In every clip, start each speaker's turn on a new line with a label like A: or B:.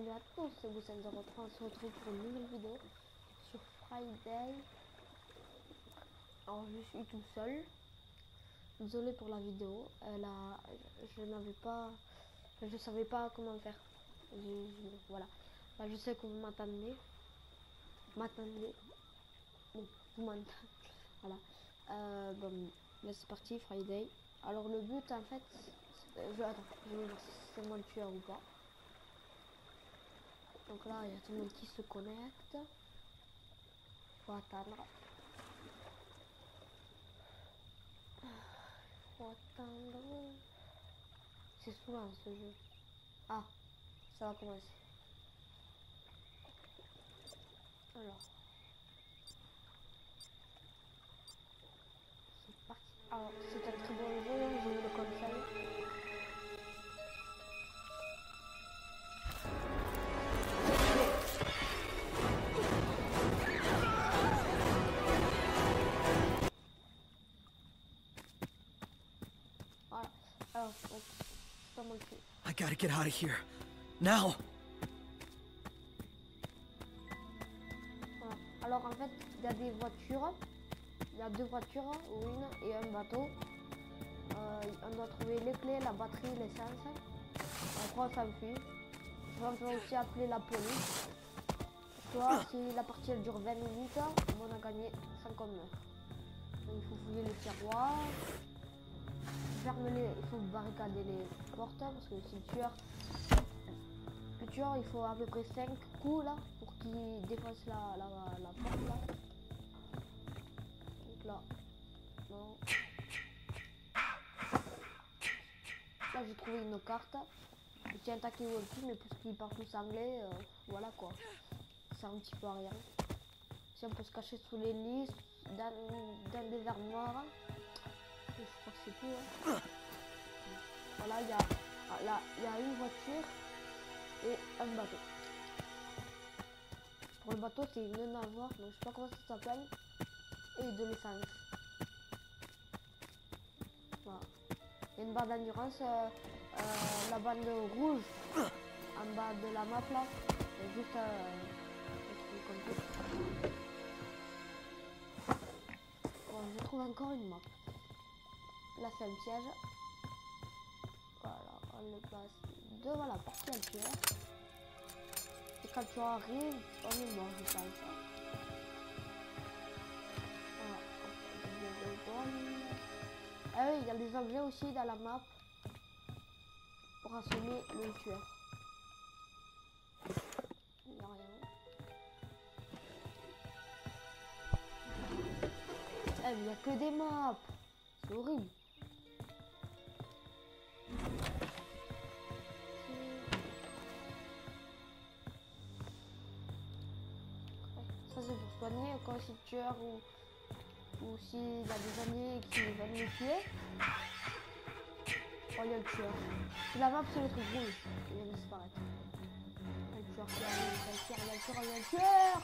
A: salut à tous, c'est vous 03 on se retrouve pour une nouvelle vidéo sur Friday. Alors je suis tout seul. Désolé pour la vidéo. Elle je n'avais pas, je savais pas comment faire. voilà. je sais que vous m'attendez. M'attendez. Bon, vous m'entendez. Voilà. Euh, bon, mais c'est parti, Friday. Alors le but en fait, je, attends, je vais voir si c'est moi le tueur ou pas. Donc là, il y a tout le monde qui se connecte. Faut attendre. Faut attendre. C'est souvent ce jeu. Ah, ça va commencer. Alors. C'est parti. Alors, c'est
B: I gotta get out of here. Now!
A: Alors en fait, il y a des voitures. Il y a deux voitures, une et un bateau. Euh, on doit trouver les clés, la batterie, l'essence. Après on s'enfuit. On peut aussi appeler la police. Soit si la partie elle dure 20 minutes, on a gagné 50 meurt. Donc il faut fouiller les tiroirs fermer il faut barricader les portes parce que si le tueur, le tueur il faut à peu près 5 coups là pour qu'il défonce la, la, la, porte là. Donc là, non. Là j'ai trouvé une carte. Je tiens attaqué aussi mais puisqu'ils parlent tous anglais, euh, voilà quoi. C'est un petit peu à rien. Si on peut se cacher sous les lits, dans, dans des armoires je crois que c'est tout. Voilà, il y a ah, il y a une voiture et un bateau. Pour le bateau, c'est une navoir, donc je sais pas comment ça s'appelle. Et de l'essence. Voilà. Il y a une barre d'endurance, euh, euh, la bande rouge en bas de la map là. Juste euh, bon, je trouve encore une map. Là, c'est un piège. Voilà, on le place devant la porte du tueur. Et quand tu arrives, on est mort, je pense. Voilà, Ah oui, il y a des objets aussi dans la map pour assommer le tueur. Il n'y a rien. Eh, il n'y a que des maps. C'est horrible. Pour soigner quand c'est tueur ou, ou s'il a des alliés qui veulent le tuer. Oh il y a le tueur. C'est le truc rouge. Il de disparaître. Il tueur il y a le tueur, il il le tueur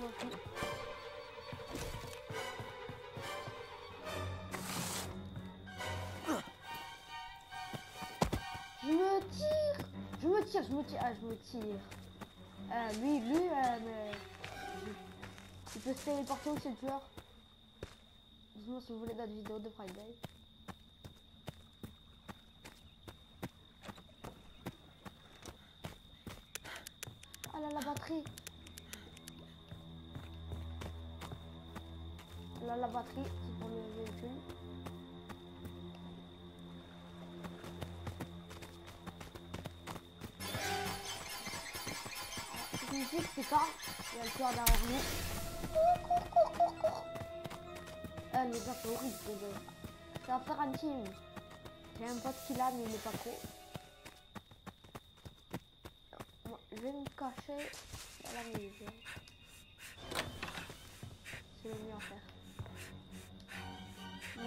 A: Je me tire Je me tire, je me tire, ah, je me tire. Euh, lui, lui, euh, mais... Il peut se téléporter aussi le tueur. Dites-moi si vous voulez d'autres vidéos de Friday. Ah là, la batterie. Batterie, pour le véhicule. Ah, musique, c'est quand il y a le tueur derrière nous. Cours, cours, cours, cours. Ah, les gars, c'est horrible, les gars. Ça va faire un team. J'ai un pote qui l'a, mais il est pas trop. je vais me cacher dans la maison. C'est le mieux à faire.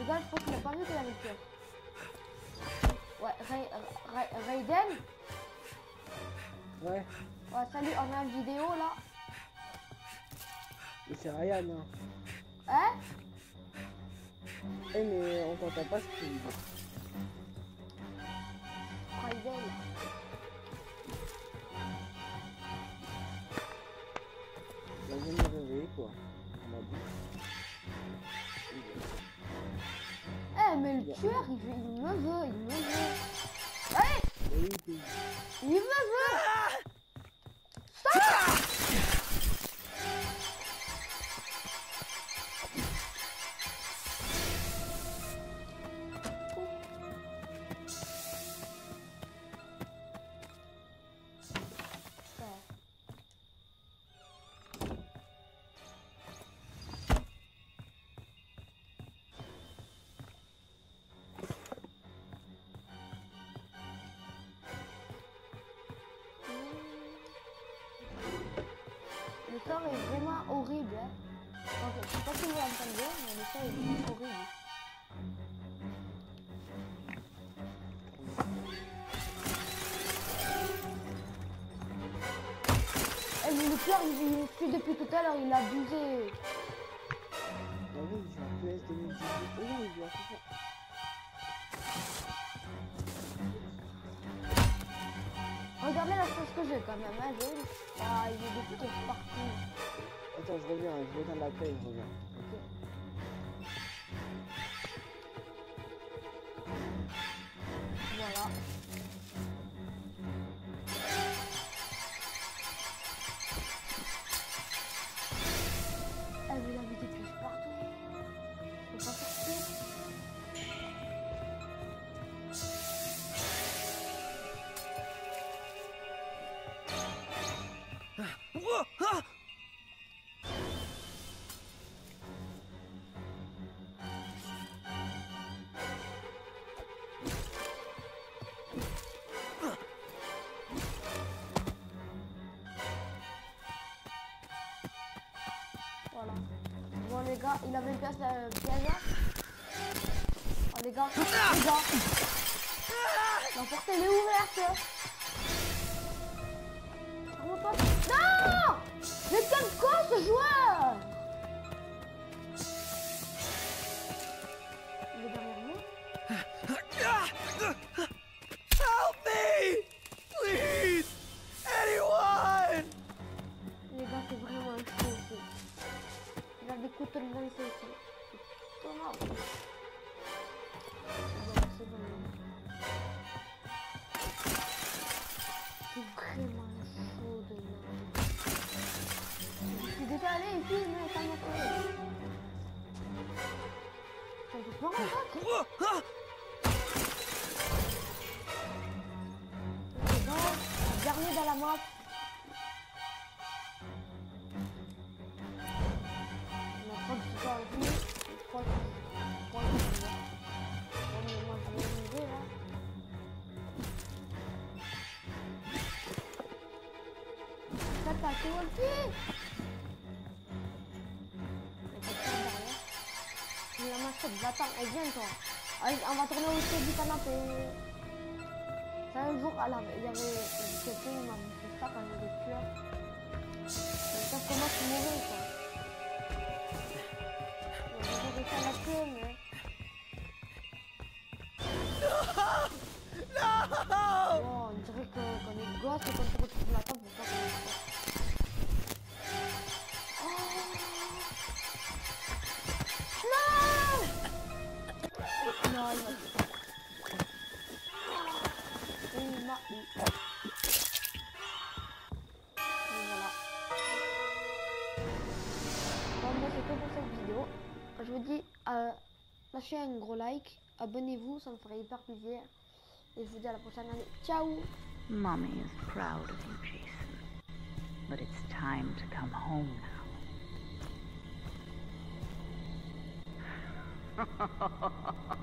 A: Gars, je pense qu'il a pas vu qu'il avait le cœur. Ouais, Ray- Ray- Raiden
C: Ouais,
A: Ouais, salut, on a une vidéo là.
C: mais c'est Ryan, hein.
A: Hein?
C: Eh, mais on t'entend pas ce que tu dis.
A: Raiden.
C: Il de me réveiller, quoi.
A: Eh, mais le tueur, il, veut- il me veut, il me veut. Ouais,
C: Et oui,
A: Le sort est vraiment horrible. Hein. Donc, je sais pas si vous l'entendez, mais le sort est vraiment horrible. Eh, mais le tueur, il, me suit depuis tout à l'heure, il a abusé.
C: Bah oui, il joue en PS 2018. Oh non, il joue à.
A: Regardez la chance que j'ai quand même. Hein. j'ai- Ah, il y a des trucs partout.
C: Attends, je reviens, je reviens de la paix, je reviens.
A: Ok. Les gars, il avait pièce euh, piège là. Oh les gars, les gars. La porte elle est ouverte. Non Mais quel con ce joueur Dernier dans la map. La fois Elle vient. Allez, on va tourner autour du canapé. Un jour, à la- il y avait quelqu'un qui m'a fait ça quand j'étais tueur. Ça commence à mourir, quoi. J'avais la mais...
B: No!
A: Bon, on dirait que quand on est gosse, quand on retrouve la table, qu'on lâchez un gros like, abonnez-vous, ça me ferait hyper plaisir. Et je vous dis à la prochaine année. Ciao
D: Mommy is proud of you, Jason. But it's time to come home now.